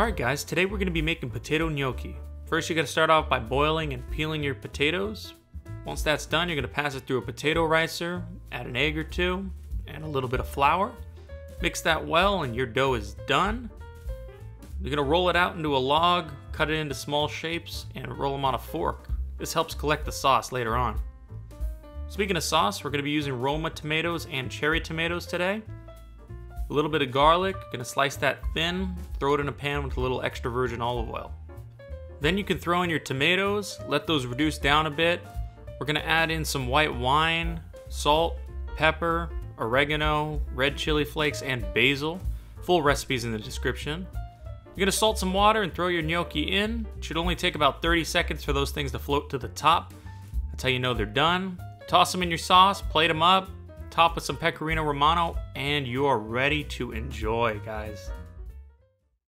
Alright guys, today we're going to be making potato gnocchi. First you got to start off by boiling and peeling your potatoes. Once that's done, you're going to pass it through a potato ricer, add an egg or two, and a little bit of flour. Mix that well and your dough is done. You're going to roll it out into a log, cut it into small shapes, and roll them on a fork. This helps collect the sauce later on. Speaking of sauce, we're going to be using Roma tomatoes and cherry tomatoes today. A little bit of garlic, gonna slice that thin, throw it in a pan with a little extra virgin olive oil. Then you can throw in your tomatoes, let those reduce down a bit. We're gonna add in some white wine, salt, pepper, oregano, red chili flakes, and basil. Full recipes in the description. You're gonna salt some water and throw your gnocchi in. It should only take about 30 seconds for those things to float to the top. That's how you know they're done. Toss them in your sauce, plate them up, top with some pecorino romano, and you are ready to enjoy, guys.